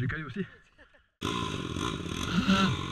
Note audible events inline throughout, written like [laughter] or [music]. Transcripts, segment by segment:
J'ai calé aussi. [laughs]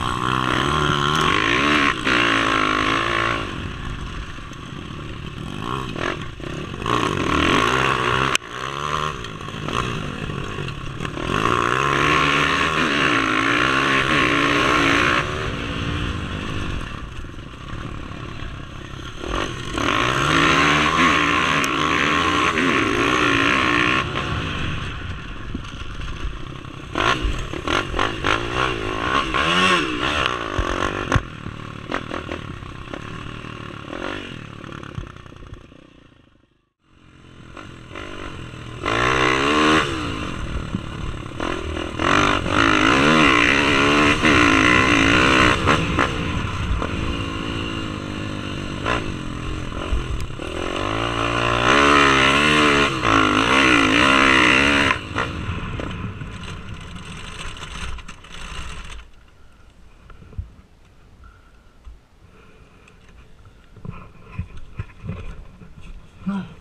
Ah. No.